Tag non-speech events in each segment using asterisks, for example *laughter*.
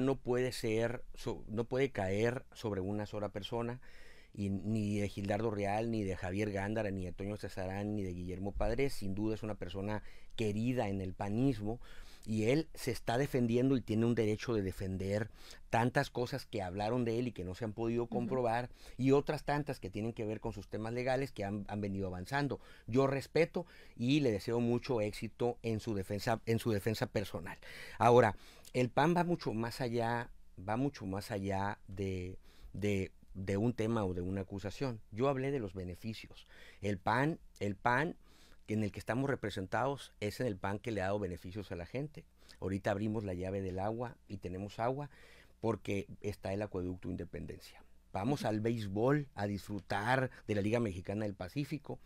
No puede ser, no puede caer sobre una sola persona, y, ni de Gildardo Real, ni de Javier Gándara, ni de Toño Cesarán, ni de Guillermo Padres. Sin duda es una persona querida en el panismo y él se está defendiendo y tiene un derecho de defender tantas cosas que hablaron de él y que no se han podido comprobar y otras tantas que tienen que ver con sus temas legales que han, han, venido avanzando. Yo respeto y le deseo mucho éxito en su defensa, en su defensa personal. Ahora, el PAN va mucho más allá, va mucho más allá de, de un tema o de una acusación. Yo hablé de los beneficios. El PAN, el PAN en el que estamos representados es en el PAN que le ha dado beneficios a la gente. Ahorita abrimos la llave del agua y tenemos agua porque está el acueducto Independencia. Vamos al béisbol a disfrutar de la Liga Mexicana del Pacífico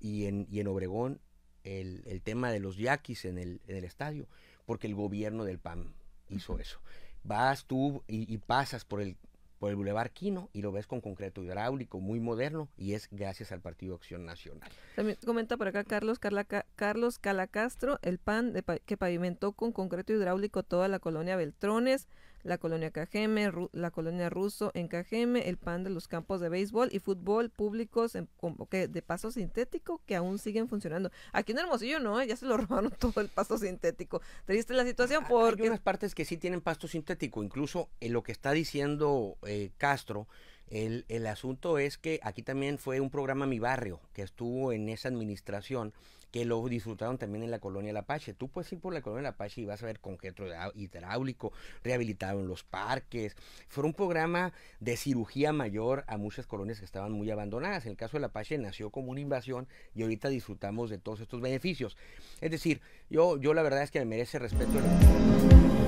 y en, y en Obregón el, el, tema de los yaquis en el, en el estadio, porque el gobierno del PAN hizo eso. Vas tú y, y pasas por el por el Boulevard Quino y lo ves con concreto hidráulico muy moderno y es gracias al Partido Acción Nacional. También comenta por acá Carlos Carla, Carlos Calacastro, el PAN de, que pavimentó con concreto hidráulico toda la colonia Beltrones, la colonia Cajeme, la colonia Ruso en Cajeme, el PAN de los campos de béisbol y fútbol públicos en, que, de paso sintético que aún siguen funcionando. Aquí en Hermosillo no, ya se lo *laughs* robaron todo el pasto sintético. Triste la situación porque... Hay unas partes que sí tienen pasto sintético, incluso en lo que está diciendo eh, Castro, el, el, asunto es que aquí también fue un programa Mi Barrio, que estuvo en esa administración, que lo disfrutaron también en la colonia La Apache. Tú puedes ir por la colonia La Apache y vas a ver concreto hidráulico, rehabilitado en los parques. Fue un programa de cirugía mayor a muchas colonias que estaban muy abandonadas. En el caso de La Apache nació como una invasión y ahorita disfrutamos de todos estos beneficios. Es decir, yo, yo la verdad es que me merece respeto. El...